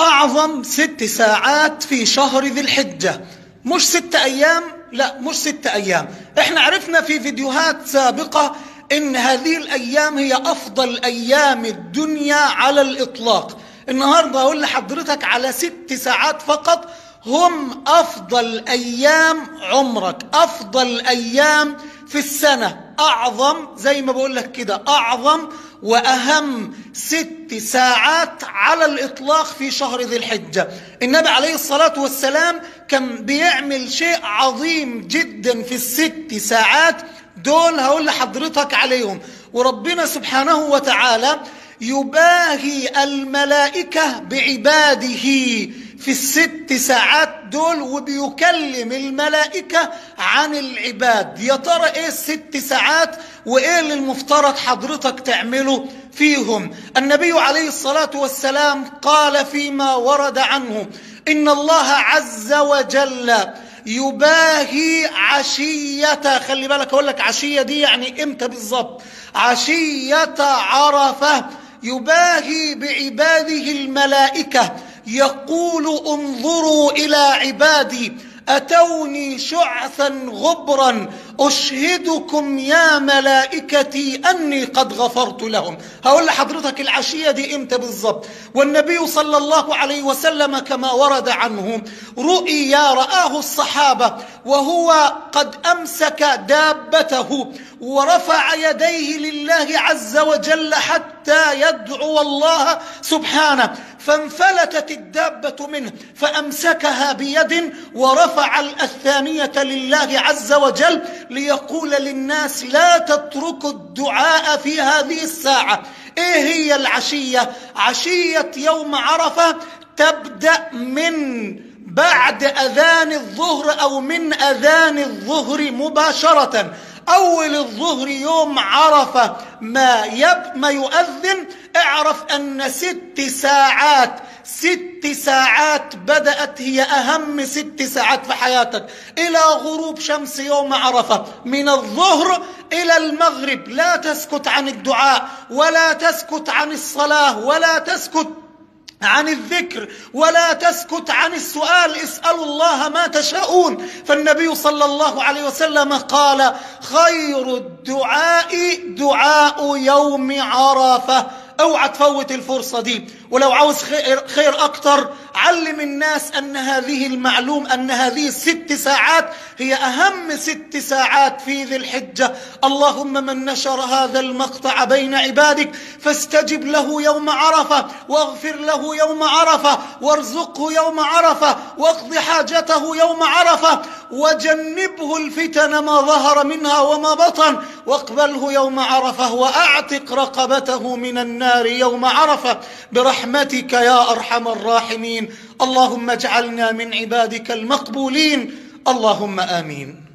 أعظم ست ساعات في شهر ذي الحجة. مش ست أيام لا مش ست أيام. إحنا عرفنا في فيديوهات سابقة إن هذه الأيام هي أفضل أيام الدنيا على الإطلاق. النهاردة أقول لحضرتك على ست ساعات فقط هم أفضل أيام عمرك أفضل أيام في السنة. أعظم زي ما بقول لك كده أعظم وأهم ست ساعات على الإطلاق في شهر ذي الحجة. النبي عليه الصلاة والسلام كان بيعمل شيء عظيم جدا في الست ساعات. دول هقول لحضرتك عليهم. وربنا سبحانه وتعالى يباهي الملائكة بعباده. في الست ساعات دول وبيكلم الملائكة عن العباد. يا ترى إيه الست ساعات وإيه اللي المفترض حضرتك تعمله فيهم؟ النبي عليه الصلاة والسلام قال فيما ورد عنه إن الله عز وجل يباهي عشية خلي بالك أقول لك عشية دي يعني إمتى بالظبط؟ عشية عرفة يباهي بعباده الملائكة. يقول انظروا إلى عبادي أتوني شعثا غبرا أشهدكم يا ملائكتي أني قد غفرت لهم. هقول لحضرتك العشية دي إمتى بالضبط والنبي صلى الله عليه وسلم كما ورد عنه رؤيا رآه الصحابة وهو قد أمسك دابته ورفع يديه لله عز وجل حتى يدعو الله سبحانه. فانفلتت الدابة منه فأمسكها بيد ورفع الثانية لله عز وجل ليقول للناس لا تتركوا الدعاء في هذه الساعة. إيه هي العشية؟ عشية يوم عرفة تبدأ من بعد أذان الظهر أو من أذان الظهر مباشرة. أول الظهر يوم عرفة ما يب ما يؤذن اعرف أن ست ساعات ست ساعات بدأت هي أهم ست ساعات في حياتك. إلى غروب شمس يوم عرفة من الظهر إلى المغرب لا تسكت عن الدعاء ولا تسكت عن الصلاة ولا تسكت عن الذكر ولا تسكت عن السؤال. اسألوا الله ما تشاءون. فالنبي صلى الله عليه وسلم قال خير الدعاء دعاء يوم عرفة. أوعى تفوت الفرصة دي. ولو عاوز خير, خير أكتر علم الناس أن هذه المعلوم أن هذه الست ساعات هي أهم ست ساعات في ذي الحجة. اللهم من نشر هذا المقطع بين عبادك فاستجب له يوم عرفة واغفر له يوم عرفة وارزقه يوم عرفة واقض حاجته يوم عرفة وجنبه الفتن ما ظهر منها وما بطن واقبله يوم عرفة وأعتق رقبته من النار يوم عرفة. برحمتك يا أرحم الراحمين. اللهم اجعلنا من عبادك المقبولين. اللهم آمين.